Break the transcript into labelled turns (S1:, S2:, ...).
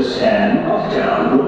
S1: Texas and Uptown